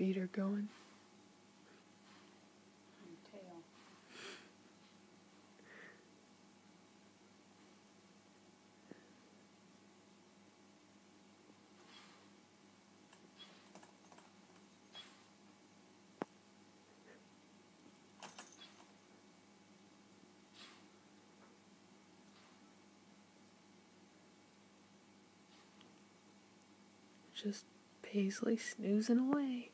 feet are going. Just Paisley snoozing away.